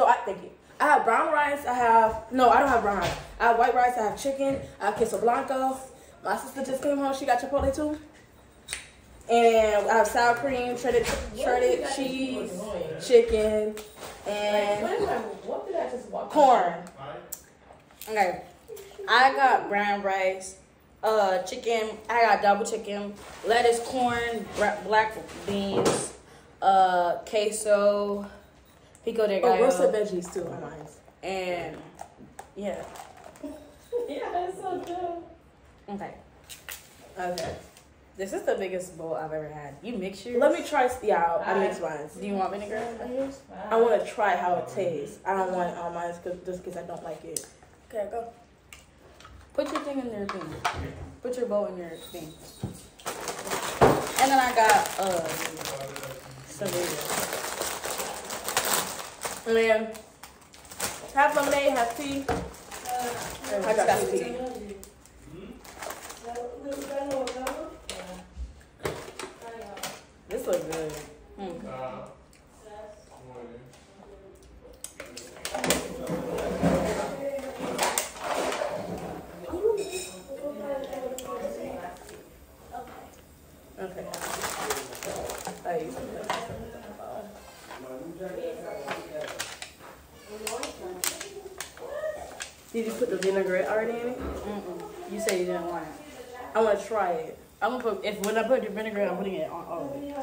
So I thank you. I have brown rice. I have no. I don't have brown rice. I have white rice. I have chicken. I have queso blanco. My sister just came home. She got chipotle too. And I have sour cream, shredded shredded cheese, chicken, and What did I just walk? corn. Okay. I got brown rice, uh, chicken. I got double chicken, lettuce, corn, black beans, uh, queso, pico de Oh, roasted veggies too on mine. and yeah. Yeah, it's so good. Okay. Okay. This is the biggest bowl I've ever had. You mix yours. Let me try. Yeah, I mix mine. Do you want vinegar on yours? I want to try how it tastes. I don't want all on mine cause, just because I don't like it. Okay, go. Put your thing in your thing. Put your bowl in your thing. And then I got uh cereal. And then have lemonade, have tea. I got some tea. Hmm? This looks good. Mm. Okay. I use Did you put vinaigrette already in it? Mm-mm. You said you didn't want it. I'm gonna try it. I'm gonna put if when I put the vinaigrette, I'm putting it on all of it.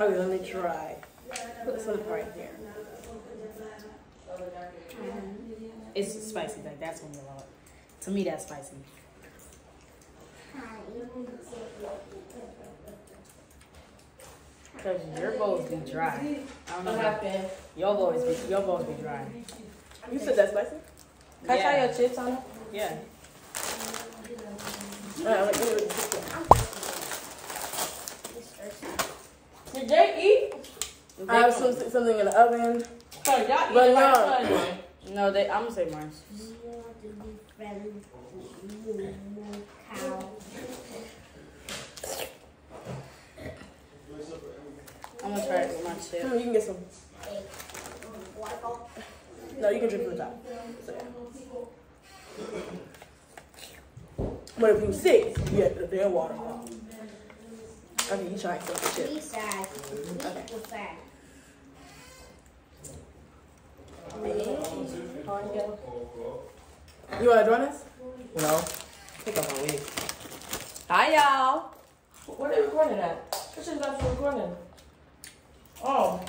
Okay, let me try. Put some right here. Mm-hmm. It's spicy. Like that's when you love it. To me, that's spicy. Cause your bowls be dry. I don't know. What happened? Your bowls be your bowls be dry. You said that's spicy? Can I try your chips on it? Yeah. Me- Did they eat? I have some, something in the oven. So y'all eat But no. No, they. I'm gonna say mine. I'm gonna try it with my chip. You can get some. No, you can drink from the top. So, yeah. But if you're sick, you get the damn water. Okay, you try some chip. Be sad. Be sad. You want to join us? No. Pick up my wig. Hi y'all. Where you recording at? This is not recording. Oh,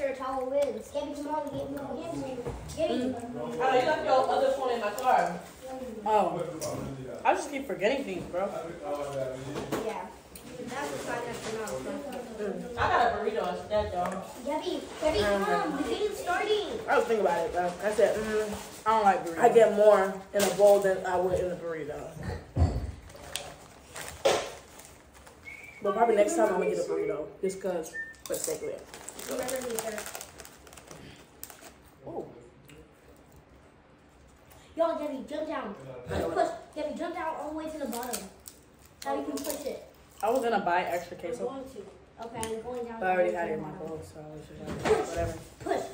Yes, sir. Towel wins. Get me tomorrow. Get me. Get me. Get me. oh, you left your other phone in my car. Oh, I just keep forgetting things, bro. Yeah. That's what's fine after now. I got a burrito instead, though. Gabby, Gabby, come. The game's starting. I was thinking about it, but I said, mm, I don't like burritos. I get more in a bowl than I would in a burrito. But probably next time I'm gonna get a burrito, just cause for the sake of it. Remember me, sir. Ooh. Y'all, Gabby, jump down. Push. Gabby, jump down all the way to the bottom. Now you can push it. I was gonna buy extra I'm queso, going to. Okay, I'm going down. but I already had it in my bowl, so I was just like, whatever. Push.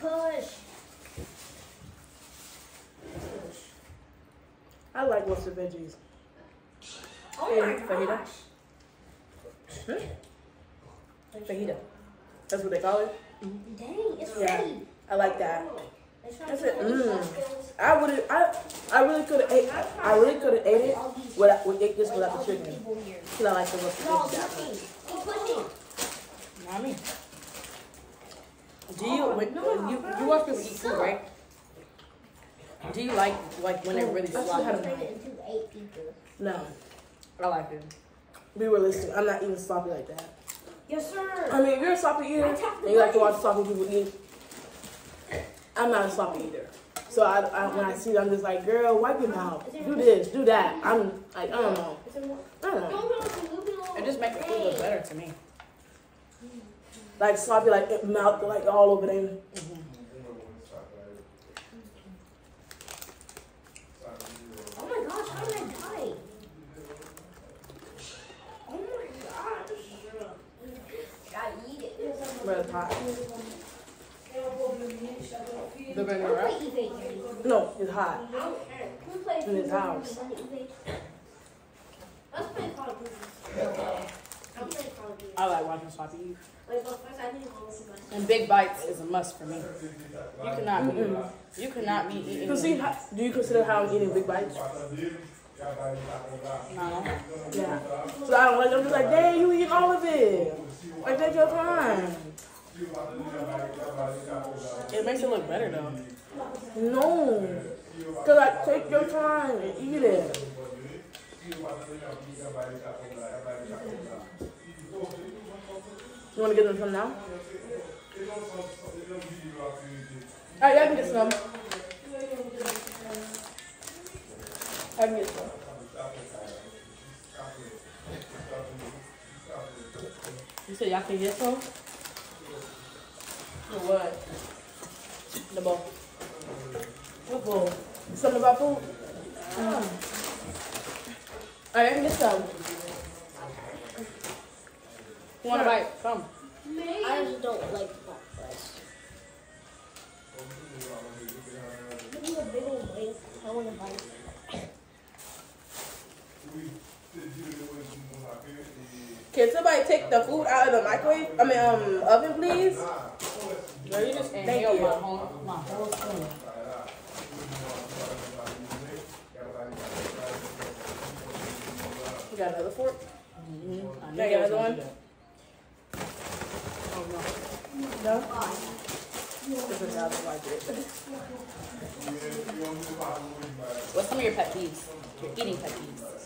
Push. Push. I like roasted veggies. Fajita. gosh. Fajita. That's what they call it. Dang, it's Yeah. ready. I like that. That's it. Mm. I would I I really could have ate I really could have ate it without with it just without the chicken. Cause I like the No, veggies that much. Mommy. Do you when, you you watch people eat food, right? Do you like like when they're really That's sloppy? how to- Turn it into eight people. No. I like it. Be realistic. I'm not even sloppy like that. Yes, sir. I mean, if you're a sloppy eater and you like to watch sloppy people eat, I'm not a sloppy eater. So I, I when I see it, I'm just like, girl, wipe your uh, mouth. Do this, do that. I'm like, I don't know. Is there more? I don't know. No, no, it's a little bit more. It just makes the food look better to me. Like sloppy, like mouth, like all over them. Oh my gosh, how did I die? Oh my gosh. Gotta eat But hot. The Let's vinegar. play evade, Daddy. No, it's hot. I don't care. Play In his house. Let's play Call of Duty. I'm playing Call of Duty. I like watching sloppy eat. Wait, but first I need to go listen to my And big bites is a must for me. You cannot be. You cannot be eating. So see, how, do you consider how I'm eating big bites? No. Yeah. So I don't like. I'm just like, dang, you eating all of it. Like take your time. It makes it look better though. No. Cause like take your time and eat it. You wanna get them some now? Alright, y'all can get some. I can get some. You said y'all can get some? For what? The bowl. What bowl? Something about food? Uh-huh. Alright, I can get some. You want a bite? Come. I just don't like breakfast. Give me a big old. I want to bite. Can somebody take the food out of the microwave? I mean, um, oven, please? No, you just Thank you. my whole my whole spoon. You got another fork? Mm-hmm. I Can I knew get you was another one? Oh No? no. Is not like it. What's some of your pet peeves? Your eating pet peeves.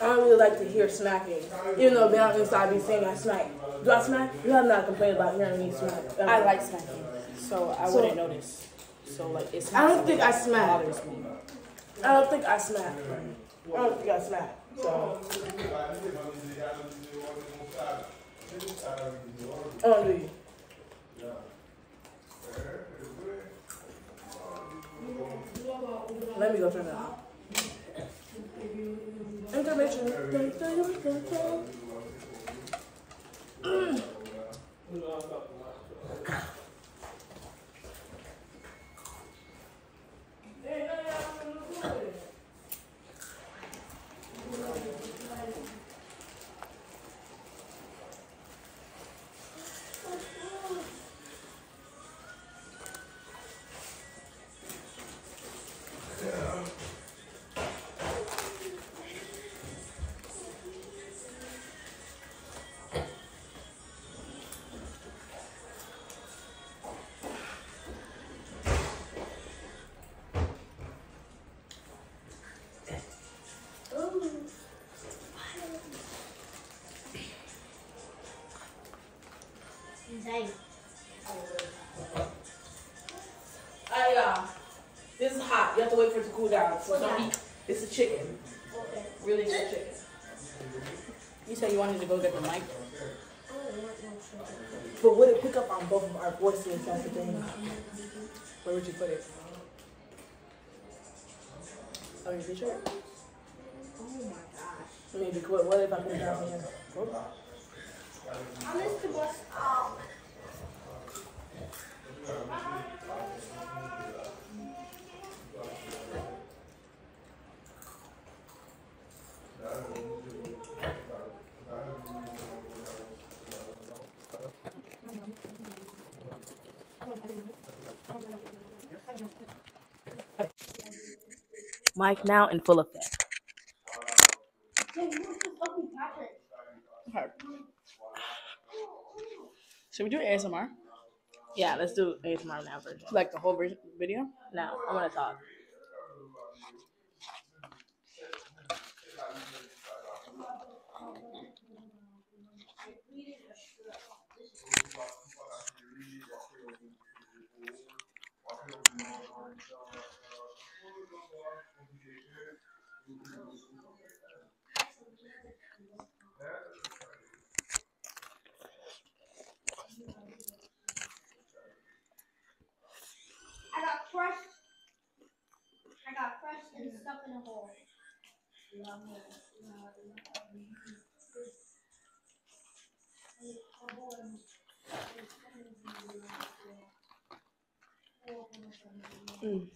I don't really like to hear smacking. Even though down inside be saying I smack. Do I smack? You have not complained about hearing me smack. I like smacking, so I So- wouldn't notice. So like it's. I don't think I smack. I don't think I smack. I don't think I smack. So. Oh, do you? Let me go turn it off. Wanted to go get the mic. I don't want no sugar. But would it pick up on both of our voices? That's the thing. Where would you put it? Oh, your t-shirt? Oh my gosh. Maybe. what, what if I put it down here? Mic now in full effect. Hey, where's the fucking Patrick? Should we do ASMR? Yeah, let's do ASMR now version. Like the whole ver- video? Now, I want to talk. Mm.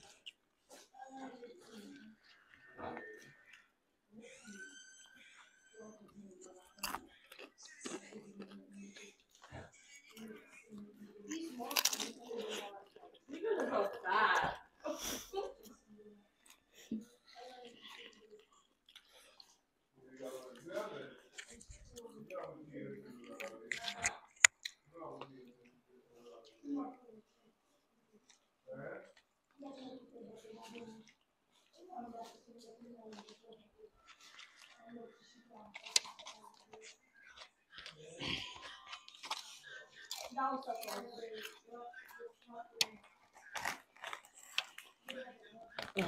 And.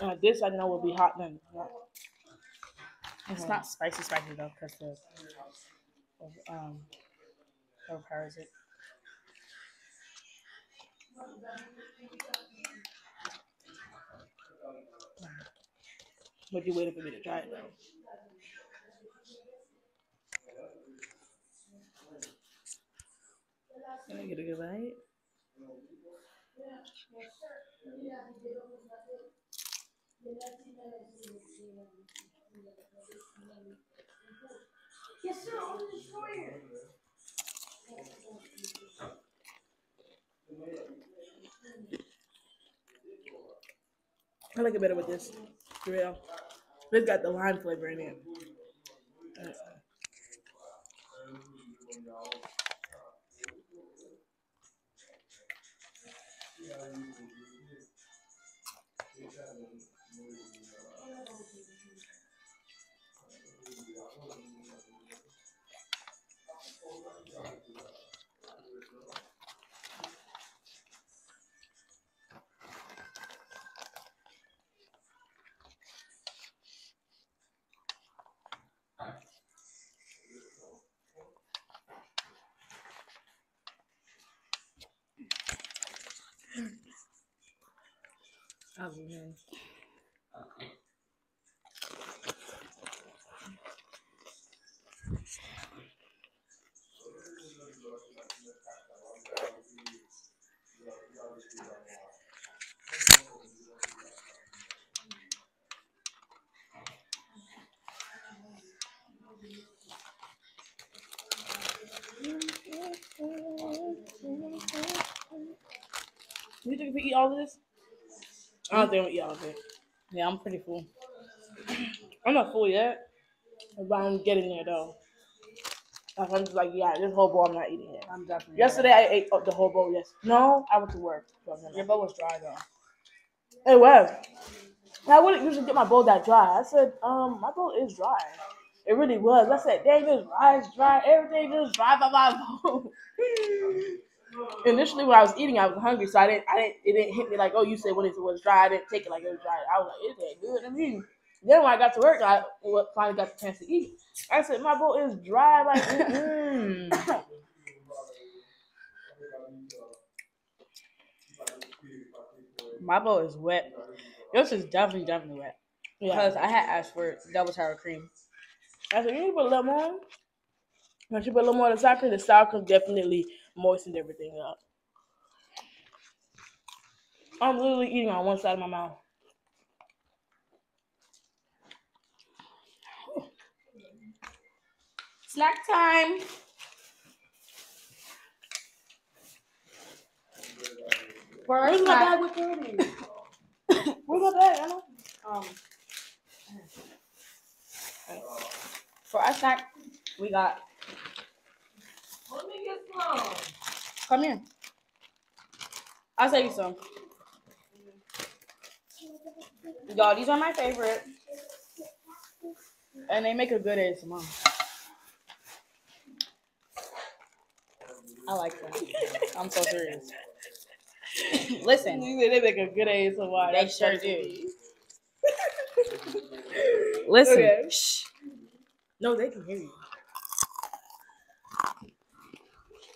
Uh, this I know will be hot then. It's not spicy spicy though, because the of, um overpowers it. But you waited for me to try it though. Can I get a good bite? Yes, sir, on the destroyer. I like it better with this. For real. This got the lime flavor in it. Uh, Uh, Man. You think we eat all of this? I don't think we eat all of it. Yeah, I'm pretty full. I'm not full yet, but I'm getting there though. Like, I'm just like, yeah, this whole bowl I'm not eating it. I'm definitely. Yesterday I ate up the whole bowl. Yes. No, I went to work. so I'm Your bowl was dry though. It was. I wouldn't usually get my bowl that dry. I said, um, my bowl is dry. It really was. I said, dang, this rice dry. Everything just dry by my bowl. Initially, when I was eating, I was hungry, so I didn't. I didn't. It didn't hit me like, oh, you said when it was dry. I didn't take it like it was dry. I was like, it ain't good to me. Then when I got to work, I finally got the chance to eat. I said, my bowl is dry. Like, mm. My bowl is wet. Yours is definitely definitely wet. yeah. Because I had asked for double sour cream. I said, you need to put a little more. Once you put a little more of the sour cream, the sour cream definitely moistened everything up. I'm literally eating on one side of my mouth. Snack time. Where's my bag with candy? Where's my bag, Anna? um, for our snack, we got. Let me get some. Come here. I'll tell you some. Y'all, these are my favorite. And they make a good ASMR. I like them. I'm so serious. Listen, You said they make a good ASMR. they That's sure do. Listen. Okay. Shh. No, they can hear you.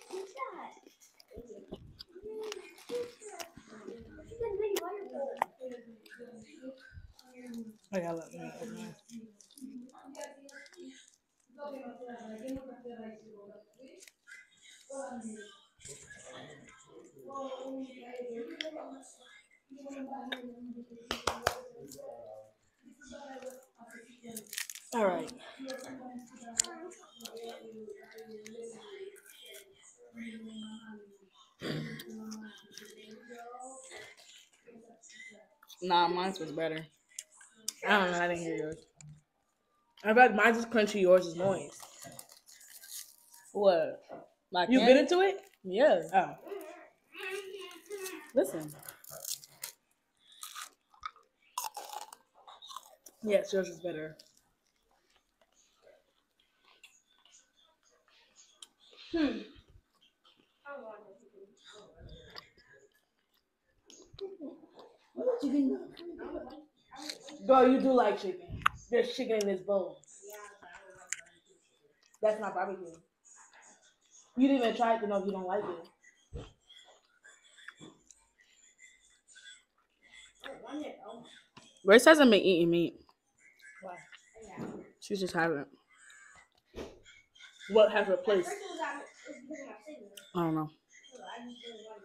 What's that? It's a big water bowl. I gotta let me mine. All right. Nah, mine was better. I don't know. I didn't hear yours. I bet mine's is crunchy. Yours is moist. What? Like You candy? bit into it? Yeah. Oh. Listen. Yes, yours is better. Girl, you do like chicken. There's chicken in this bowl. That's not barbecue. You didn't even try it to know if you don't like it. Grace hasn't been eating meat. Why? She just haven't. What has replaced? I don't know.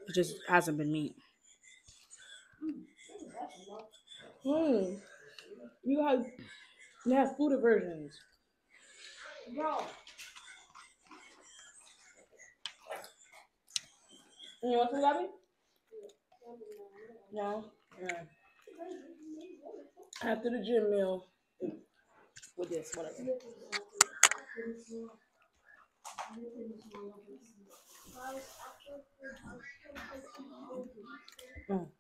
It just hasn't been meat. Hmm. You have you have food aversions. Bro, You want some, Gabby? No. Yeah. After the gym meal, with this, whatever. Mm.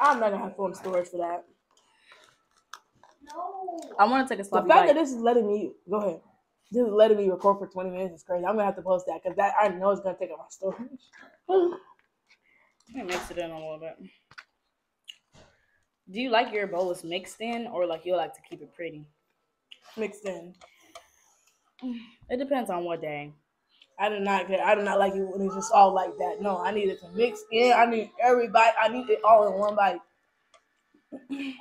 I'm not gonna have phone storage for that. no. I want to take a The sloppy fact bite. that this is letting me go ahead, this is letting me record for 20 minutes is crazy. I'm gonna have to post that because that I know it's gonna take up my storage. Let me mix it in a little bit. Do you like your bowls mixed in, or like you like to keep it pretty? Mixed in. It depends on what day. I do not care. I do not like it when it's just all like that. No, I need it to mix in. I need every bite. I need it all in one bite.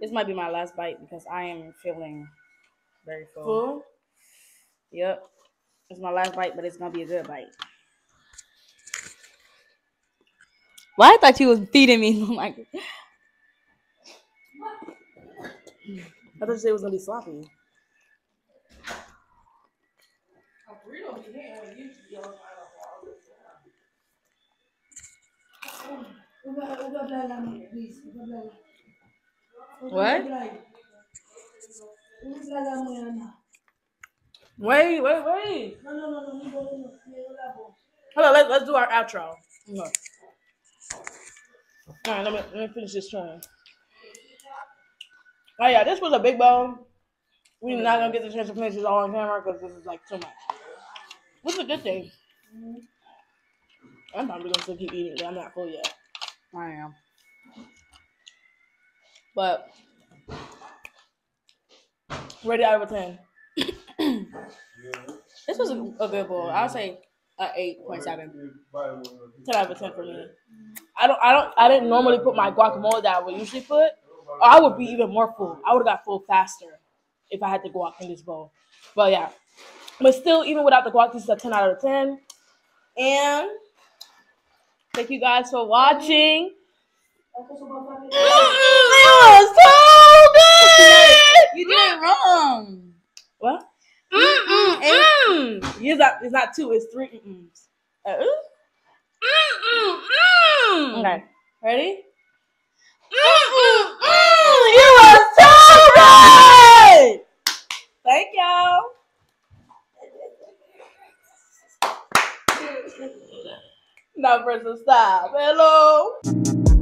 This might be my last bite because I am feeling very full. Full. Yep. It's my last bite, but it's gonna be a good bite. Well, I thought you was feeding me. Oh like, I thought you said it was gonna be sloppy. What? Wait, wait, wait. Hold on, let, let's do our outro. No. All right, let me, let me finish this trying. Oh yeah, this was a big bowl. We're not gonna get the chance to finish this all on camera because this is like too much. Which is a good thing. I'm probably gonna still keep eating, but I'm not full yet. I am. But Ready out of a ten. this was a, a good bowl. I'll say a eight point seven. Ten out of ten for me. I don't I don't I didn't normally put my guacamole that I would usually put. Or I would be even more full. I would have got full faster if I had the guac in this bowl. But yeah. But still, even without the guac, this is a 10 out of 10. And thank you guys for watching. oh, so good! You did it wrong. What? Mm-mm, Mm. It's not, it's not two, it's three mm-ms. Uh, okay. Ready? You are so good! Thank y'all. Now press the stop. Hello.